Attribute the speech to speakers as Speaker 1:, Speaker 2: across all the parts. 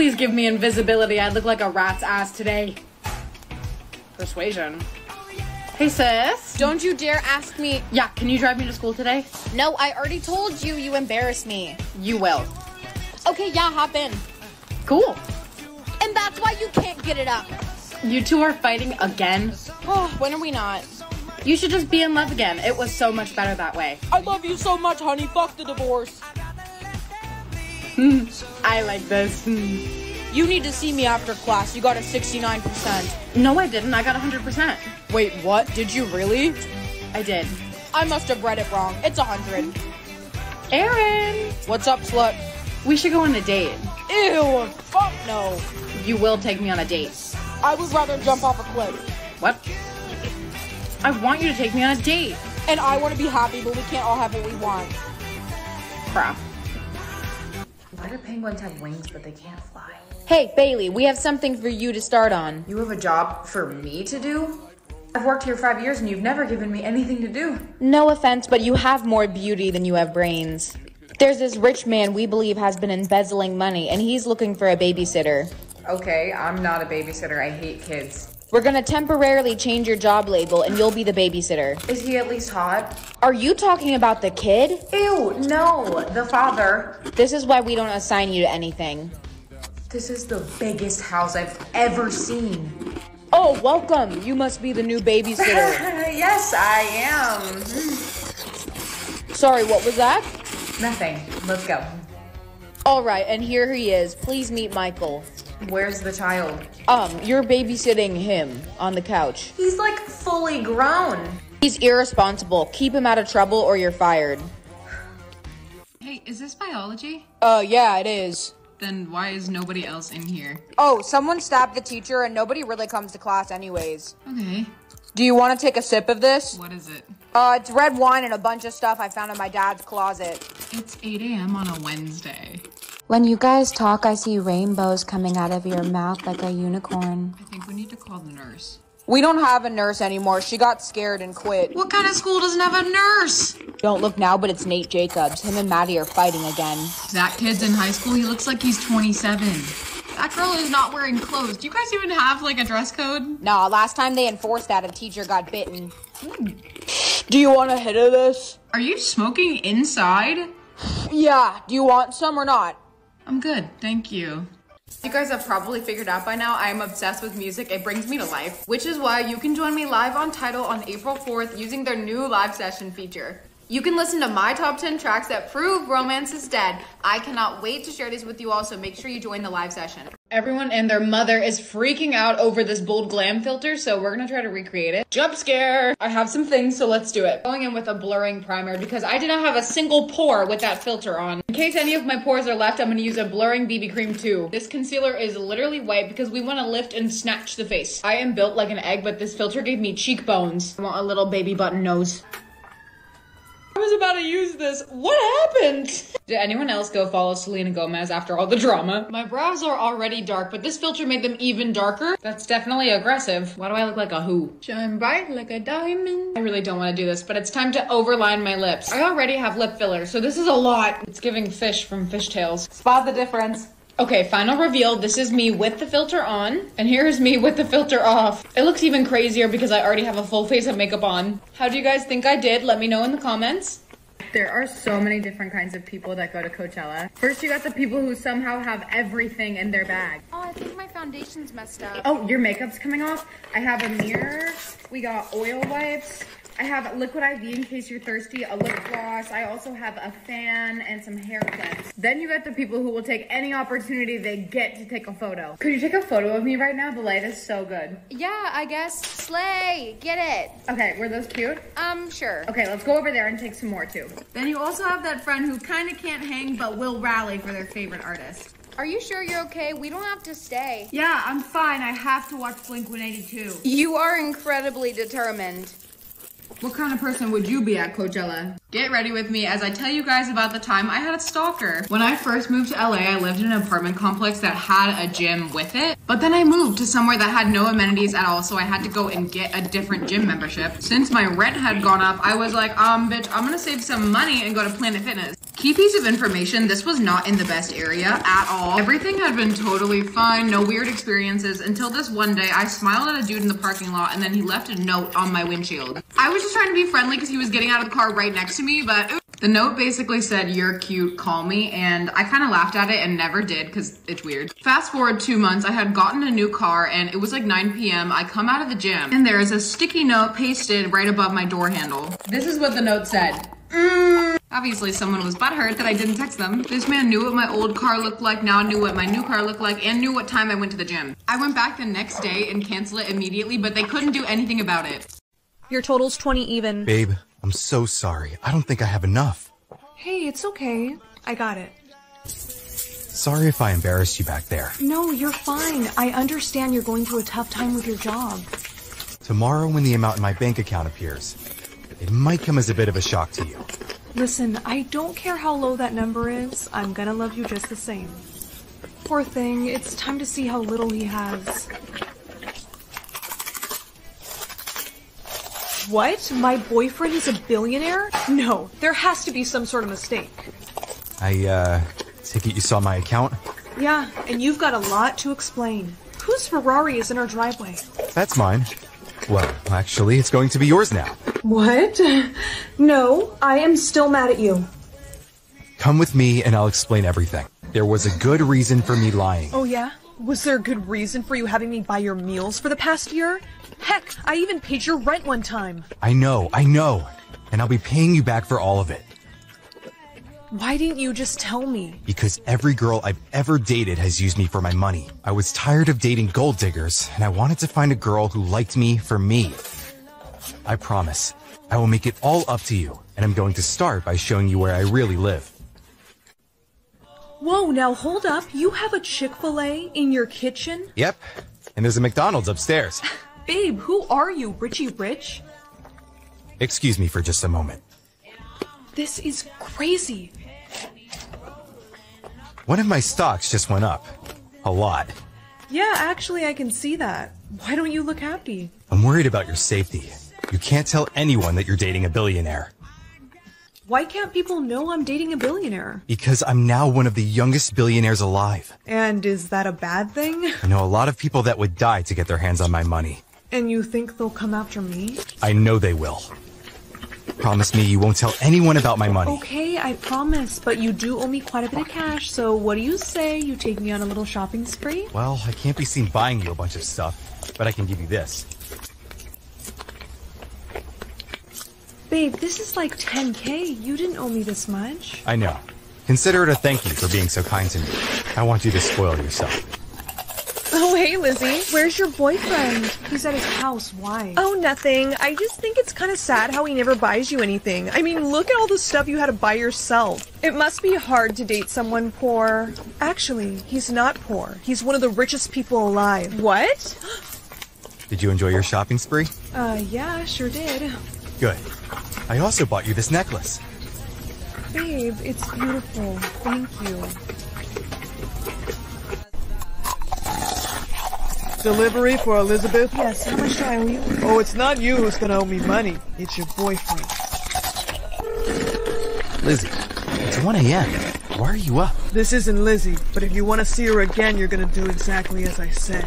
Speaker 1: Please give me invisibility. I look like a rat's ass today. Persuasion. Hey, sis.
Speaker 2: Don't you dare ask me.
Speaker 1: Yeah, can you drive me to school today?
Speaker 2: No, I already told you you embarrass me.
Speaker 1: You will.
Speaker 2: Okay, yeah, hop in.
Speaker 1: Cool.
Speaker 2: And that's why you can't get it up.
Speaker 1: You two are fighting again.
Speaker 2: Oh, when are we not?
Speaker 1: You should just be in love again. It was so much better that way.
Speaker 2: I love you so much, honey. Fuck the divorce.
Speaker 1: I like this. Hmm.
Speaker 2: You need to see me after class. You got a 69%.
Speaker 1: No, I didn't. I got 100%.
Speaker 2: Wait, what? Did you really?
Speaker 1: I did.
Speaker 2: I must have read it wrong. It's a 100.
Speaker 1: Aaron!
Speaker 2: What's up, slut?
Speaker 1: We should go on a date.
Speaker 2: Ew, fuck no.
Speaker 1: You will take me on a date.
Speaker 2: I would rather jump off a cliff.
Speaker 1: What? I want you to take me on a date.
Speaker 2: And I want to be happy, but we can't all have what we want.
Speaker 1: Crap.
Speaker 3: Why do penguins have wings but they can't fly?
Speaker 2: Hey, Bailey, we have something for you to start on.
Speaker 3: You have a job for me to do? I've worked here five years and you've never given me anything to do.
Speaker 2: No offense, but you have more beauty than you have brains. There's this rich man we believe has been embezzling money, and he's looking for a babysitter.
Speaker 3: Okay, I'm not a babysitter. I hate kids.
Speaker 2: We're gonna temporarily change your job label, and you'll be the babysitter.
Speaker 3: Is he at least hot?
Speaker 2: Are you talking about the kid?
Speaker 3: Ew, no, the father.
Speaker 2: This is why we don't assign you to anything.
Speaker 3: This is the biggest house I've ever seen.
Speaker 2: Oh, welcome. You must be the new babysitter.
Speaker 3: yes, I am.
Speaker 2: Sorry, what was that?
Speaker 3: Nothing. Let's go.
Speaker 2: All right, and here he is. Please meet Michael.
Speaker 3: Where's the child?
Speaker 2: Um, you're babysitting him on the couch.
Speaker 3: He's like fully grown.
Speaker 2: He's irresponsible. Keep him out of trouble or you're fired.
Speaker 4: Hey, is this biology?
Speaker 2: Uh, yeah, it is.
Speaker 4: Then why is nobody else in here?
Speaker 2: Oh, someone stabbed the teacher and nobody really comes to class anyways.
Speaker 4: Okay,
Speaker 2: Do you want to take a sip of this?
Speaker 4: what is it?
Speaker 2: Uh, it's red wine and a bunch of stuff I found in my dad's closet.
Speaker 4: It's 8 a.m. on a Wednesday.
Speaker 5: When you guys talk, I see rainbows coming out of your mouth like a unicorn.
Speaker 4: I think we need to call the nurse.
Speaker 2: We don't have a nurse anymore. She got scared and quit.
Speaker 4: What kind of school doesn't have a nurse?
Speaker 2: Don't look now, but it's Nate Jacobs. Him and Maddie are fighting again.
Speaker 4: That kid's in high school. He looks like he's 27. That girl is not wearing clothes. Do you guys even have like a dress code?
Speaker 2: Nah, last time they enforced that, a teacher got bitten. Hmm. Do you want a hit of this?
Speaker 4: Are you smoking inside?
Speaker 2: Yeah. Do you want some or not?
Speaker 4: I'm good, thank you.
Speaker 1: You guys have probably figured out by now I am obsessed with music. It brings me to life, which is why you can join me live on Tidal on April 4th using their new live session feature. You can listen to my top 10 tracks that prove romance is dead. I cannot wait to share these with you all, so make sure you join the live session. Everyone and their mother is freaking out over this bold glam filter, so we're gonna try to recreate it. Jump scare! I have some things, so let's do it. Going in with a blurring primer because I did not have a single pore with that filter on. In case any of my pores are left, I'm gonna use a blurring BB cream too. This concealer is literally white because we wanna lift and snatch the face. I am built like an egg, but this filter gave me cheekbones. I want a little baby button nose. I was about to use this. What happened? Did anyone else go follow Selena Gomez after all the drama? My brows are already dark, but this filter made them even darker. That's definitely aggressive. Why do I look like a who? Shine bright like a diamond. I really don't want to do this, but it's time to overline my lips. I already have lip filler, so this is a lot. It's giving fish from fishtails. Spot the difference. Okay, final reveal. This is me with the filter on, and here is me with the filter off. It looks even crazier because I already have a full face of makeup on. How do you guys think I did? Let me know in the comments. There are so many different kinds of people that go to Coachella. First, you got the people who somehow have everything in their bag.
Speaker 2: Oh, I think my foundation's messed up.
Speaker 1: Oh, your makeup's coming off? I have a mirror. We got oil wipes. I have liquid IV in case you're thirsty, a lip gloss. I also have a fan and some hair clips. Then you got the people who will take any opportunity they get to take a photo. Could you take a photo of me right now? The light is so good.
Speaker 2: Yeah, I guess. Slay. Get it.
Speaker 1: Okay, were those cute?
Speaker 2: Um, sure.
Speaker 1: Okay, let's go over there and take some more too. Then you also have that friend who kind of can't hang but will rally for their favorite artist.
Speaker 2: Are you sure you're okay? We don't have to stay.
Speaker 1: Yeah, I'm fine. I have to watch Blink 182.
Speaker 2: You are incredibly determined.
Speaker 1: What kind of person would you be at Coachella?
Speaker 4: Get ready with me as I tell you guys about the time I had a stalker. When I first moved to LA, I lived in an apartment complex that had a gym with it. But then I moved to somewhere that had no amenities at all, so I had to go and get a different gym membership. Since my rent had gone up, I was like, um, bitch, I'm gonna save some money and go to Planet Fitness.
Speaker 1: Key piece of information, this was not in the best area at all. Everything had been totally fine, no weird experiences, until this one day I smiled at a dude in the parking lot and then he left a note on my windshield. I was just trying to be friendly because he was getting out of the car right next to me, but the note basically said, you're cute, call me, and I kind of laughed at it and never did because it's weird. Fast forward two months, I had gotten a new car and it was like 9 p.m. I come out of the gym and there is a sticky note pasted right above my door handle. This is what the note said. Mm. Obviously, someone was butthurt that I didn't text them. This man knew what my old car looked like, now knew what my new car looked like, and knew what time I went to the gym. I went back the next day and canceled it immediately, but they couldn't do anything about it.
Speaker 6: Your total's 20 even.
Speaker 7: Babe, I'm so sorry. I don't think I have enough.
Speaker 6: Hey, it's okay. I got it.
Speaker 7: Sorry if I embarrassed you back there.
Speaker 6: No, you're fine. I understand you're going through a tough time with your job.
Speaker 7: Tomorrow, when the amount in my bank account appears, it might come as a bit of a shock to you.
Speaker 6: Listen, I don't care how low that number is. I'm gonna love you just the same. Poor thing, it's time to see how little he has. What? My boyfriend is a billionaire? No, there has to be some sort of mistake.
Speaker 7: I, uh, take it you saw my account?
Speaker 6: Yeah, and you've got a lot to explain. Whose Ferrari is in our driveway?
Speaker 7: That's mine. Well, actually, it's going to be yours now.
Speaker 6: What? No, I am still mad at you.
Speaker 7: Come with me and I'll explain everything. There was a good reason for me lying.
Speaker 6: Oh, yeah? Was there a good reason for you having me buy your meals for the past year? Heck, I even paid your rent one time.
Speaker 7: I know, I know. And I'll be paying you back for all of it.
Speaker 6: Why didn't you just tell me?
Speaker 7: Because every girl I've ever dated has used me for my money. I was tired of dating gold diggers, and I wanted to find a girl who liked me for me. I promise, I will make it all up to you, and I'm going to start by showing you where I really live.
Speaker 6: Whoa, now hold up. You have a Chick fil A in your kitchen?
Speaker 7: Yep, and there's a McDonald's upstairs.
Speaker 6: Babe, who are you, Richie Rich?
Speaker 7: Excuse me for just a moment.
Speaker 6: This is crazy.
Speaker 7: One of my stocks just went up. A lot.
Speaker 6: Yeah, actually, I can see that. Why don't you look happy?
Speaker 7: I'm worried about your safety. You can't tell anyone that you're dating a billionaire.
Speaker 6: Why can't people know I'm dating a billionaire?
Speaker 7: Because I'm now one of the youngest billionaires alive.
Speaker 6: And is that a bad thing?
Speaker 7: I know a lot of people that would die to get their hands on my money.
Speaker 6: And you think they'll come after me?
Speaker 7: I know they will. Promise me you won't tell anyone about my money.
Speaker 6: Okay, I promise, but you do owe me quite a bit of cash, so what do you say you take me on a little shopping spree?
Speaker 7: Well, I can't be seen buying you a bunch of stuff, but I can give you this.
Speaker 6: Babe, this is like 10k. You didn't owe me this much.
Speaker 7: I know. Consider it a thank you for being so kind to me. I want you to spoil yourself.
Speaker 6: Oh, hey, Lizzie. Where's your boyfriend? He's at his house. Why?
Speaker 8: Oh, nothing. I just think it's kind of sad how he never buys you anything. I mean, look at all the stuff you had to buy yourself. It must be hard to date someone poor.
Speaker 6: Actually, he's not poor. He's one of the richest people alive.
Speaker 8: What?
Speaker 7: Did you enjoy your shopping spree?
Speaker 6: Uh, yeah, sure did.
Speaker 7: Good. I also bought you this necklace.
Speaker 6: Babe, it's beautiful. Thank you.
Speaker 9: Delivery for Elizabeth?
Speaker 6: Yes, how much do I owe you?
Speaker 9: Oh, it's not you who's gonna owe me money. It's your boyfriend.
Speaker 7: Lizzie, it's 1 a.m. Why are you up?
Speaker 9: This isn't Lizzie, but if you want to see her again, you're gonna do exactly as I say.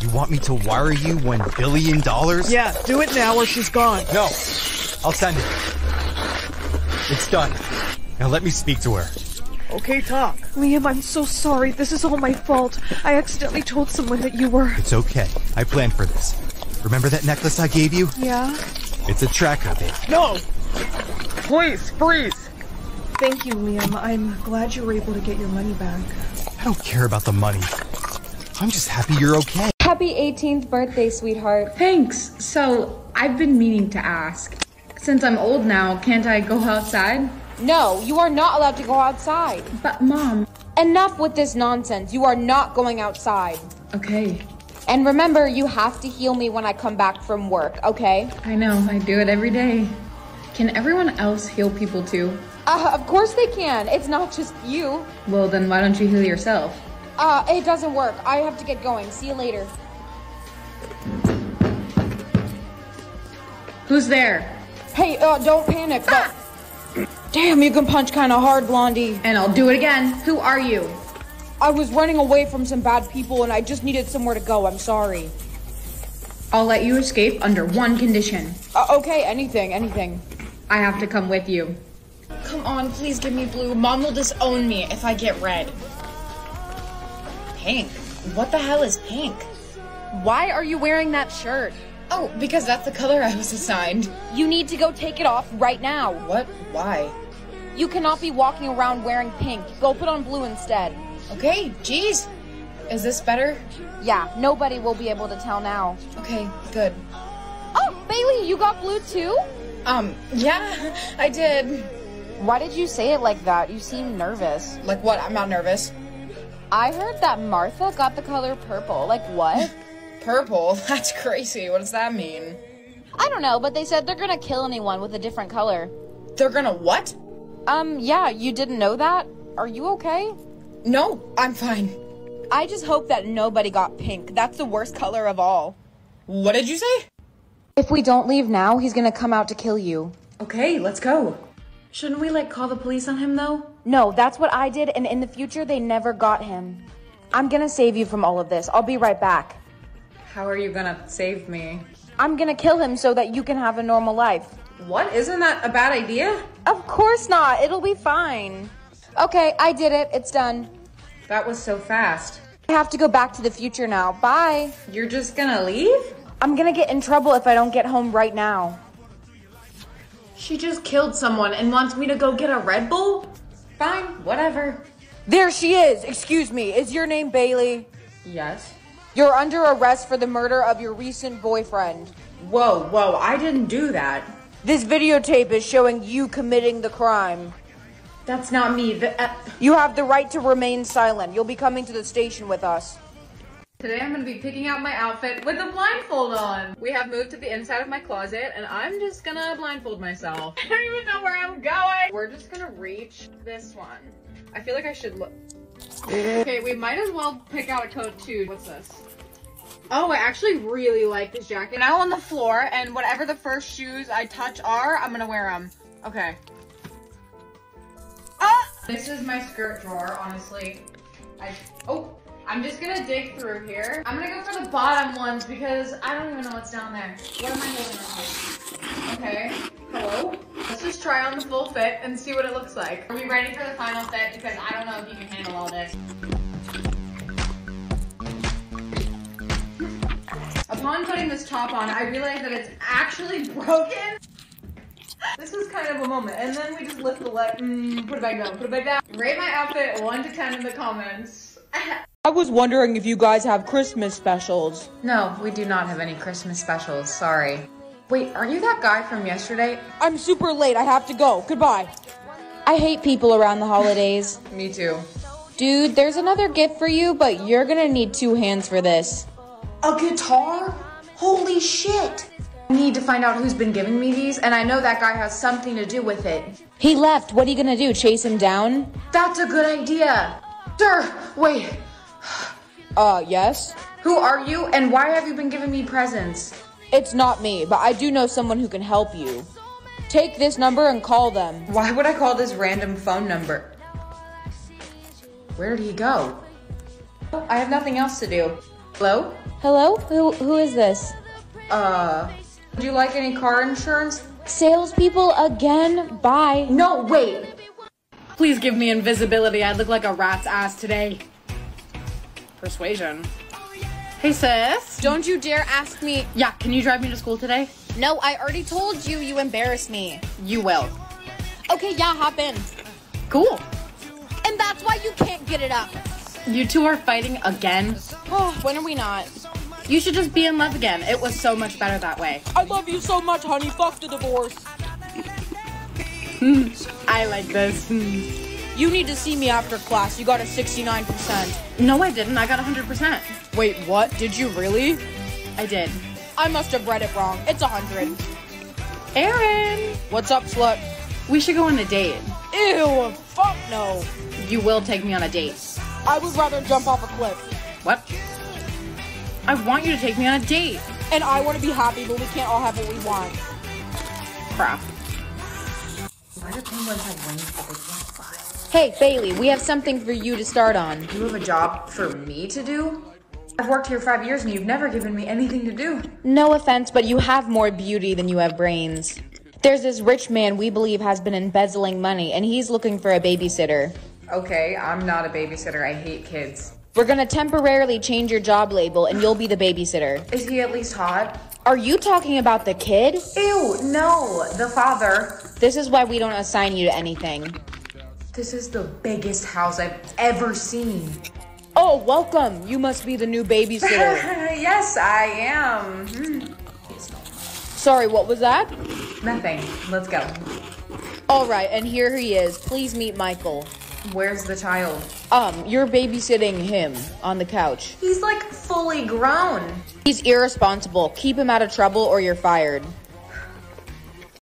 Speaker 7: You want me to wire you one billion dollars?
Speaker 9: Yeah, do it now or she's gone.
Speaker 7: No, I'll send it. It's done. Now let me speak to her.
Speaker 9: Okay, talk.
Speaker 6: Liam, I'm so sorry. This is all my fault. I accidentally told someone that you were.
Speaker 7: It's okay. I planned for this. Remember that necklace I gave you?
Speaker 6: Yeah?
Speaker 7: It's a tracker, babe.
Speaker 9: No! Please, freeze!
Speaker 6: Thank you, Liam. I'm glad you were able to get your money back.
Speaker 7: I don't care about the money. I'm just happy you're okay.
Speaker 2: Happy 18th birthday, sweetheart.
Speaker 1: Thanks. So, I've been meaning to ask. Since I'm old now, can't I go outside?
Speaker 2: No, you are not allowed to go outside.
Speaker 1: But, Mom.
Speaker 2: Enough with this nonsense. You are not going outside.
Speaker 1: Okay.
Speaker 2: And remember, you have to heal me when I come back from work, okay?
Speaker 1: I know, I do it every day. Can everyone else heal people too?
Speaker 2: Uh, of course they can. It's not just you.
Speaker 1: Well, then why don't you heal yourself?
Speaker 2: Uh, it doesn't work. I have to get going. See you later.
Speaker 1: Who's there?
Speaker 2: Hey, uh, don't panic, but Damn, you can punch kind of hard, Blondie.
Speaker 10: And I'll do it again. Who are you?
Speaker 2: I was running away from some bad people and I just needed somewhere to go. I'm sorry.
Speaker 10: I'll let you escape under one condition.
Speaker 2: Uh, okay, anything, anything.
Speaker 10: I have to come with you.
Speaker 2: Come on, please give me blue. Mom will disown me if I get red. Pink? What the hell is pink?
Speaker 3: Why are you wearing that shirt?
Speaker 2: Oh, because that's the color I was assigned.
Speaker 3: You need to go take it off right now.
Speaker 2: What? Why?
Speaker 3: You cannot be walking around wearing pink. Go put on blue instead.
Speaker 2: Okay, jeez. Is this better?
Speaker 3: Yeah, nobody will be able to tell now.
Speaker 2: Okay, good.
Speaker 3: Oh, Bailey, you got blue too?
Speaker 2: Um, yeah, I did.
Speaker 3: Why did you say it like that? You seem nervous.
Speaker 2: Like what? I'm not nervous.
Speaker 3: I heard that Martha got the color purple. Like what?
Speaker 2: Purple? That's crazy. What does that mean?
Speaker 3: I don't know, but they said they're gonna kill anyone with a different color.
Speaker 2: They're gonna what?
Speaker 3: Um, yeah, you didn't know that? Are you okay?
Speaker 2: No, I'm fine.
Speaker 3: I just hope that nobody got pink. That's the worst color of all.
Speaker 2: What did you say?
Speaker 5: If we don't leave now, he's gonna come out to kill you.
Speaker 10: Okay, let's go. Shouldn't we like call the police on him though?
Speaker 5: No, that's what I did, and in the future, they never got him. I'm gonna save you from all of this. I'll be right back.
Speaker 10: How are you gonna save me?
Speaker 5: I'm gonna kill him so that you can have a normal life.
Speaker 10: What? Isn't that a bad idea?
Speaker 5: Of course not. It'll be fine. Okay, I did it. It's done.
Speaker 10: That was so fast.
Speaker 5: I have to go back to the future now. Bye.
Speaker 10: You're just gonna leave?
Speaker 5: I'm gonna get in trouble if I don't get home right now.
Speaker 10: She just killed someone and wants me to go get a Red Bull? Fine, whatever.
Speaker 2: There she is. Excuse me. Is your name Bailey?
Speaker 10: Yes.
Speaker 2: You're under arrest for the murder of your recent boyfriend.
Speaker 10: Whoa, whoa, I didn't do that.
Speaker 2: This videotape is showing you committing the crime.
Speaker 10: That's not me. The, uh...
Speaker 2: You have the right to remain silent. You'll be coming to the station with us.
Speaker 1: Today I'm gonna be picking out my outfit with a blindfold on. We have moved to the inside of my closet and I'm just gonna blindfold myself. I don't even know where I'm going. We're just gonna reach this one. I feel like I should look. Okay, we might as well pick out a coat too. What's this? Oh, I actually really like this jacket. Now on the floor and whatever the first shoes I touch are, I'm gonna wear them. Okay. Ah! This is my skirt drawer, honestly. I, oh, I'm just gonna dig through here. I'm gonna go for the bottom ones because I don't even know what's down there. What am I holding on? Okay, just try on the full fit and see what it looks like. Are we ready for the final fit? Because I don't know if you can handle all this. Upon putting this top on, I realized that it's actually broken. This was kind of a moment. And then we just lift the leg, mm, put it back down, put it back down. Rate my outfit 1 to 10 in the comments.
Speaker 2: I was wondering if you guys have Christmas specials.
Speaker 10: No, we do not have any Christmas specials. Sorry. Wait, aren't you that guy from yesterday?
Speaker 2: I'm super late. I have to go. Goodbye.
Speaker 5: I hate people around the holidays.
Speaker 10: Me too.
Speaker 5: Dude, there's another gift for you, but you're gonna need two hands for this.
Speaker 10: A guitar? Holy shit! I need to find out who's been giving me these, and I know that guy has something to do with it.
Speaker 5: He left. What are you gonna do? Chase him down?
Speaker 10: That's a good idea. Sir, wait.
Speaker 2: Uh, yes?
Speaker 10: Who are you, and why have you been giving me presents?
Speaker 2: It's not me, but I do know someone who can help you. Take this number and call them.
Speaker 10: Why would I call this random phone number? Where did he go? I have nothing else to do. Hello?
Speaker 5: Hello? Who who is this?
Speaker 10: Uh, would you like any car insurance?
Speaker 5: Salespeople again? Bye.
Speaker 10: No, wait.
Speaker 1: Please give me invisibility. I look like a rat's ass today. Persuasion. Hey sis.
Speaker 3: Don't you dare ask me.
Speaker 1: Yeah, can you drive me to school today?
Speaker 3: No, I already told you you embarrass me.
Speaker 1: You will.
Speaker 3: Okay, yeah, hop in.
Speaker 1: Cool.
Speaker 3: And that's why you can't get it up.
Speaker 1: You two are fighting again.
Speaker 3: Oh, when are we not?
Speaker 1: You should just be in love again. It was so much better that way.
Speaker 2: I love you so much, honey. Fuck the divorce.
Speaker 1: I like this.
Speaker 2: You need to see me after class. You got a 69%.
Speaker 1: No, I didn't. I got 100%.
Speaker 2: Wait, what? Did you really?
Speaker 1: I did.
Speaker 2: I must have read it wrong. It's a 100.
Speaker 1: Aaron!
Speaker 2: What's up, slut?
Speaker 1: We should go on a date.
Speaker 2: Ew, fuck no.
Speaker 1: You will take me on a date.
Speaker 2: I would rather jump off a cliff.
Speaker 1: What? I want you to take me on a date.
Speaker 2: And I want to be happy, but we can't all have what we want.
Speaker 1: Crap. Why do penguins have wings but they can't fly?
Speaker 2: Hey, Bailey, we have something for you to start on.
Speaker 1: You have a job for me to do? I've worked here five years and you've never given me anything to do.
Speaker 2: No offense, but you have more beauty than you have brains. There's this rich man we believe has been embezzling money, and he's looking for a babysitter.
Speaker 1: Okay, I'm not a babysitter. I hate kids.
Speaker 2: We're gonna temporarily change your job label, and you'll be the babysitter.
Speaker 1: Is he at least hot?
Speaker 2: Are you talking about the kid?
Speaker 1: Ew, no, the father.
Speaker 2: This is why we don't assign you to anything.
Speaker 1: This is the biggest house I've ever seen.
Speaker 2: Oh, welcome. You must be the new babysitter.
Speaker 1: yes, I am. Hmm.
Speaker 2: Sorry, what was that?
Speaker 1: Nothing. Let's go.
Speaker 2: All right, and here he is. Please meet Michael.
Speaker 1: Where's the child?
Speaker 2: Um, you're babysitting him on the couch.
Speaker 1: He's like fully grown.
Speaker 2: He's irresponsible. Keep him out of trouble or you're fired.